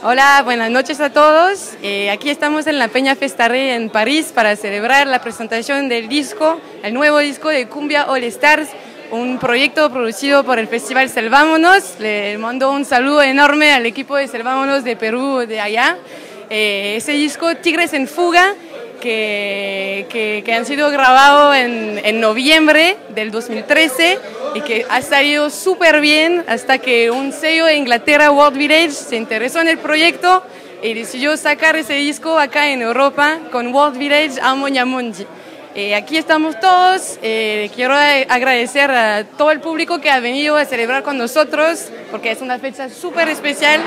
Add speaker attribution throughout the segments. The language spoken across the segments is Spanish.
Speaker 1: Hola, buenas noches a todos. Eh, aquí estamos en la Peña Festaré en París para celebrar la presentación del disco, el nuevo disco de Cumbia All Stars, un proyecto producido por el Festival Selvámonos. Le mando un saludo enorme al equipo de Selvámonos de Perú, de allá. Eh, ese disco, Tigres en Fuga, que, que, han sido grabados en, en, noviembre del 2013 y que ha salido súper bien hasta que un sello de Inglaterra, World Village, se interesó en el proyecto y decidió sacar ese disco acá en Europa con World Village Amoñamonji. Eh, aquí estamos todos. Eh, quiero agradecer a todo el público que ha venido a celebrar con nosotros, porque es una fecha súper especial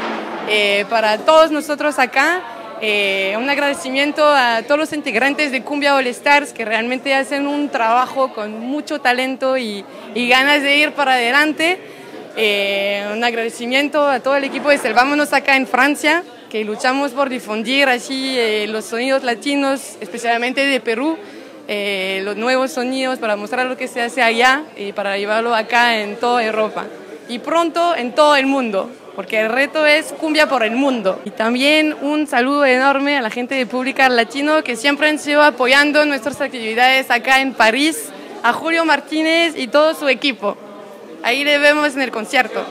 Speaker 1: eh, para todos nosotros acá. Eh, un agradecimiento a todos los integrantes de Cumbia All Stars que realmente hacen un trabajo con mucho talento y, ganas de ir para adelante. Eh, un agradecimiento a todo el equipo de Selvámonos acá en Francia, que luchamos por difundir así eh, los sonidos latinos, especialmente de Perú, los nuevos sonidos para mostrar lo que se hace allá y para llevarlo acá en toda Europa. Y pronto en todo el mundo porque el reto es cumbia por el mundo. Y también un saludo enorme a la gente de Pública Latino que siempre han sido apoyando nuestras actividades acá en París, a Julio Martínez y todo su equipo. Ahí le vemos en el concierto.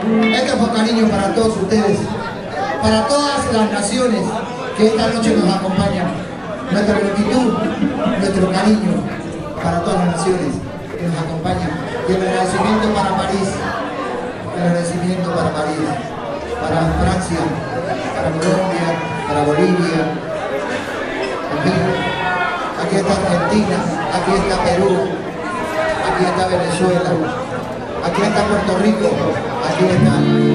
Speaker 2: Este fue cariño para todos ustedes, para todas las naciones que esta noche nos acompañan. Nuestra gratitud, nuestro cariño para todas las naciones que nos acompañan. Y el agradecimiento para París, el agradecimiento para París, para Francia, para Colombia, para Bolivia. aquí está Argentina, aquí está Perú, aquí está Venezuela. Aquí está Puerto Rico, aquí está.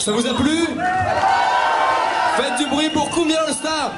Speaker 2: Ça vous a plu Faites du bruit pour combien le star